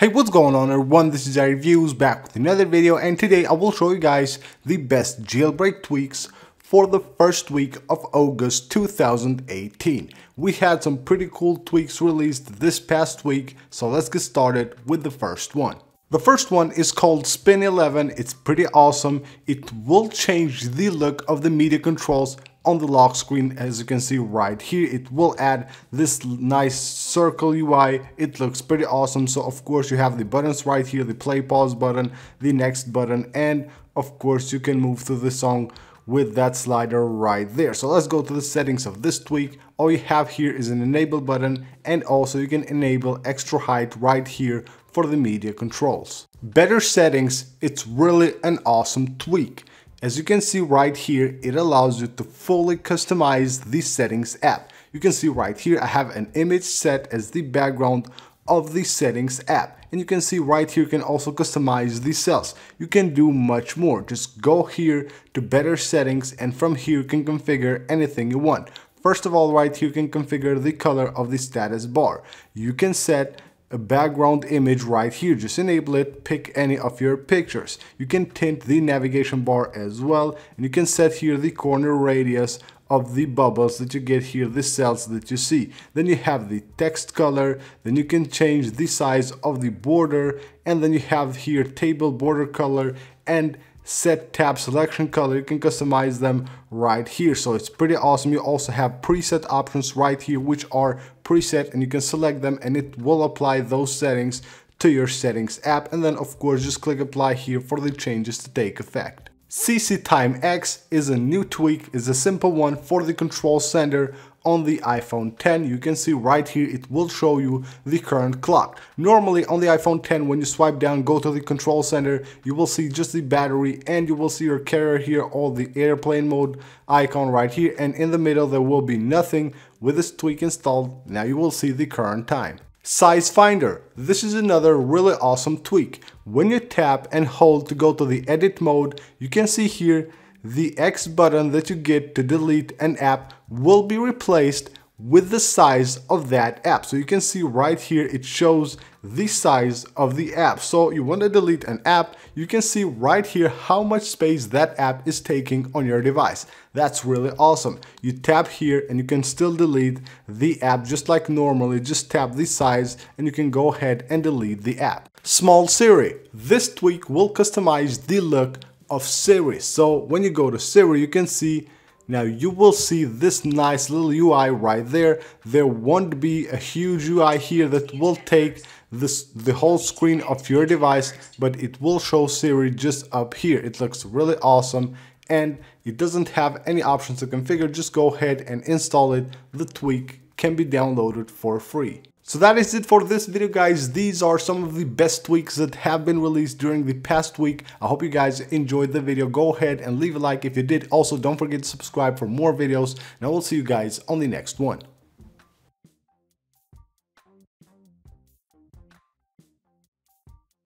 Hey what's going on everyone this is iReviews back with another video and today I will show you guys the best jailbreak tweaks for the first week of August 2018. We had some pretty cool tweaks released this past week so let's get started with the first one. The first one is called SpinXI. It's pretty awesome. It will change the look of the media controls on the lock screen as you can see right here it will add this nice circle UI it looks pretty awesome. So of course you have the buttons right here the play pause button the next button and of course you can move through the song with that slider right there. So let's go to the settings of this tweak. All you have here is an enable button and also you can enable extra height right here for the media controls. Better settings it's really an awesome tweak as you can see right here, it allows you to fully customize the settings app. You can see right here, I have an image set as the background of the settings app. And you can see right here, you can also customize the cells. You can do much more. Just go here to better settings and from here you can configure anything you want. First of all, right here, you can configure the color of the status bar. You can set a background image right here. Just enable it, pick any of your pictures. You can tint the navigation bar as well, and you can set here the corner radius of the bubbles that you get here, the cells that you see. Then you have the text color, then you can change the size of the border, and then you have here table border color and set tab selection color. You can customize them right here. So it's pretty awesome. You also have preset options right here which are preset and you can select them and it will apply those settings to your settings app. And then of course just click apply here for the changes to take effect CC Time X is a new tweak, is a simple one for the control center on the iPhone 10 you can see right here it will show you the current clock normally on the iPhone 10 when you swipe down go to the control center you will see just the battery and you will see your carrier here all the airplane mode icon right here and in the middle there will be nothing with this tweak installed now you will see the current time Size Finder. This is another really awesome tweak. When you tap and hold to go to the edit mode, you can see here the X button that you get to delete an app will be replaced with the size of that app. So you can see right here, it shows the size of the app. So you want to delete an app, you can see right here how much space that app is taking on your device. That's really awesome. You tap here and you can still delete the app just like normally, just tap the size and you can go ahead and delete the app. Small Siri. This tweak will customize the look of Siri. So when you go to Siri, you can see now you will see this nice little UI right there. There won't be a huge UI here that will take this the whole screen of your device, but it will show Siri just up here. It looks really awesome and it doesn't have any options to configure. Just go ahead and install it. The tweak can be downloaded for free. So that is it for this video guys. These are some of the best tweaks that have been released during the past week. I hope you guys enjoyed the video. Go ahead and leave a like if you did. Also don't forget to subscribe for more videos and I will see you guys on the next one.